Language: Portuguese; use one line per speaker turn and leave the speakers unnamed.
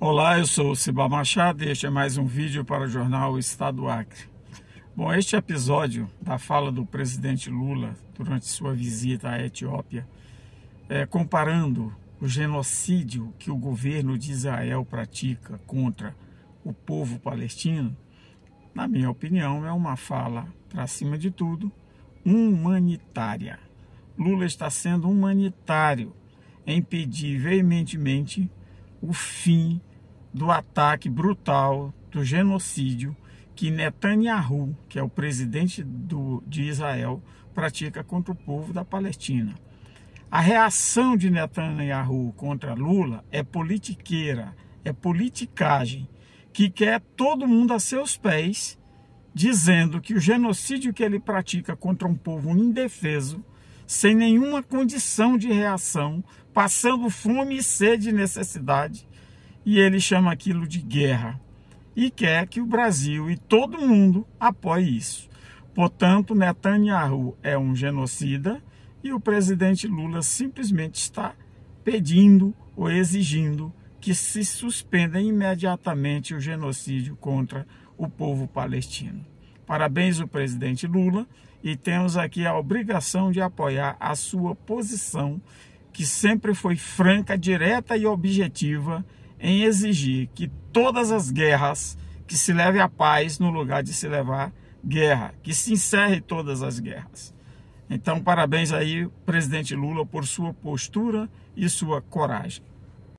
Olá, eu sou o Ciba Machado e este é mais um vídeo para o jornal Estado do Acre. Bom, este episódio da fala do presidente Lula durante sua visita à Etiópia, é, comparando o genocídio que o governo de Israel pratica contra o povo palestino, na minha opinião, é uma fala, para cima de tudo, humanitária. Lula está sendo humanitário em pedir veementemente o fim do ataque brutal, do genocídio que Netanyahu, que é o presidente do, de Israel, pratica contra o povo da Palestina. A reação de Netanyahu contra Lula é politiqueira, é politicagem, que quer todo mundo a seus pés, dizendo que o genocídio que ele pratica contra um povo indefeso, sem nenhuma condição de reação, passando fome e sede e necessidade, e ele chama aquilo de guerra e quer que o Brasil e todo mundo apoie isso. Portanto, Netanyahu é um genocida e o presidente Lula simplesmente está pedindo ou exigindo que se suspenda imediatamente o genocídio contra o povo palestino. Parabéns ao presidente Lula e temos aqui a obrigação de apoiar a sua posição, que sempre foi franca, direta e objetiva em exigir que todas as guerras que se leve a paz no lugar de se levar guerra, que se encerre todas as guerras. Então, parabéns aí, presidente Lula, por sua postura e sua coragem.